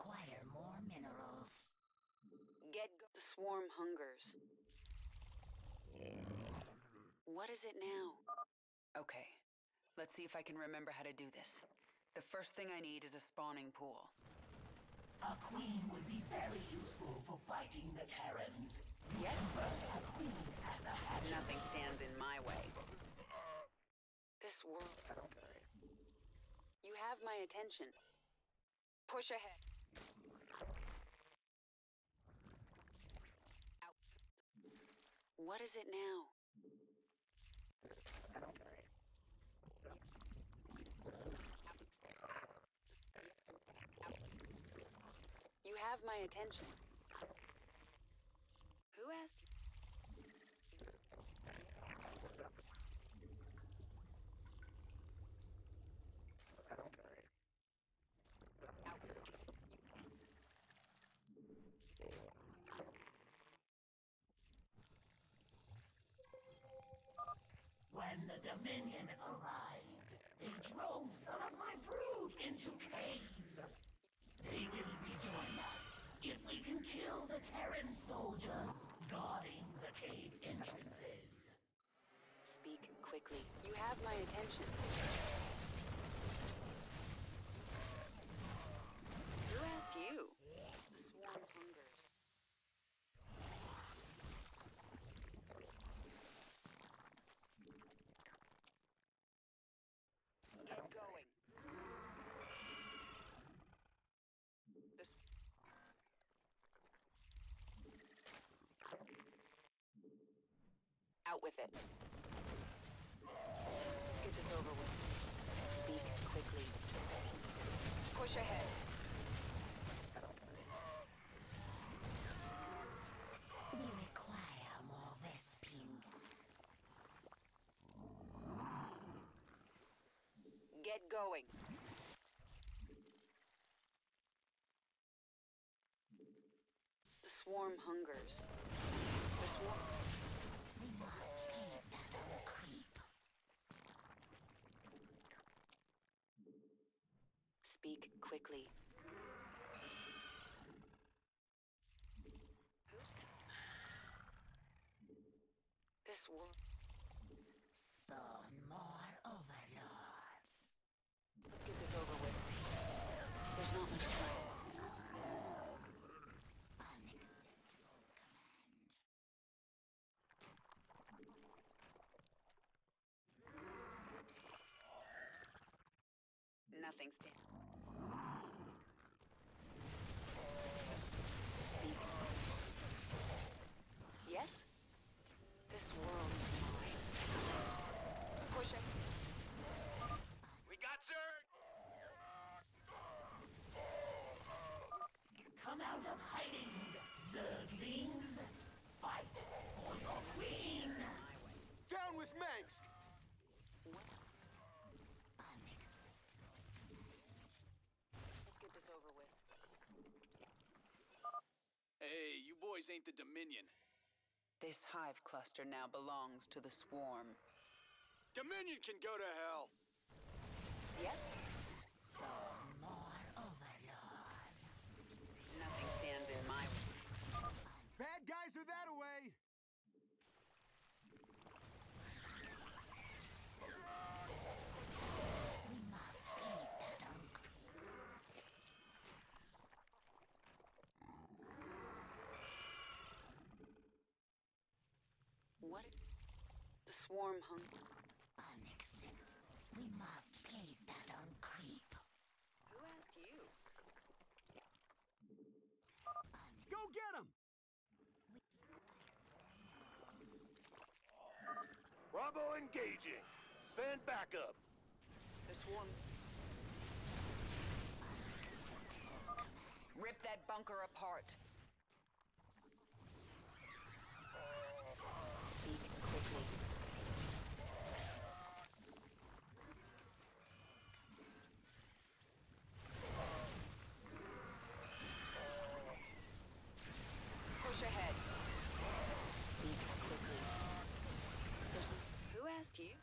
acquire more minerals. Get go- the swarm hungers. What is it now? Okay, let's see if I can remember how to do this. The first thing I need is a spawning pool. A queen would be very useful for fighting the Terrans. Yes? Burn a queen at the hatch. Nothing stands in my way. This world. You have my attention. Push ahead. What is it now? You have my attention. Who asked you? When the Dominion arrived, they drove some of my brood into caves. They will rejoin us if we can kill the Terran soldiers guarding the cave entrances. Speak quickly. You have my attention. Who asked you? The swarm hungers. Get going. This. Out with it. Get this over with. Speak quickly. Push ahead. We require more Vespene. Get going. The swarm hungers. The swarm. We must please that old creep. Speak quickly. This world. Spawn more overlords. Let's get this over with. There's not much time. Unacceptable command. Nothing stands. Speak. Yes? This world is mine. Push it. We got Zerg! Come out of hiding, Zerglings! Fight for your queen! Down with Mengsk! Unacceptable. Let's get this over with. Ain't the Dominion. This hive cluster now belongs to the swarm. Dominion can go to hell! Spawn Yes? more overlords. Nothing stands in my way. Bad guys are that away! We must please that old What? The swarm hung. Unacceptable. We must please that old creep. Who asked you? Go get him! Bravo engaging. Send backup. The swarm. Rip that bunker apart. Speak quickly. Push ahead. Speak quickly. There's n- Who asked you?